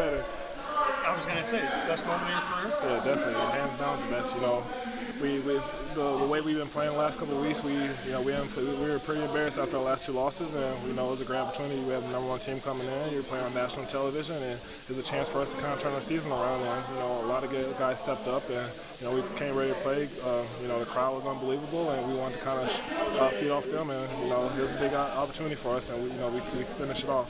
better. I was gonna say, it's the best moment of your career. Yeah, definitely, hands down the best. You know, we, with the, the way we've been playing the last couple of weeks, we you know we we were pretty embarrassed after our last two losses, and you know it was a great opportunity. We have the number one team coming in. You're playing on national television, and it's a chance for us to kind of turn our season around. And you know a lot of good guys stepped up, and you know we came ready to play. Uh, you know the crowd was unbelievable, and we wanted to kind of uh, feed off them, and you know it was a big uh, opportunity for us, and we you know we, we finished it off.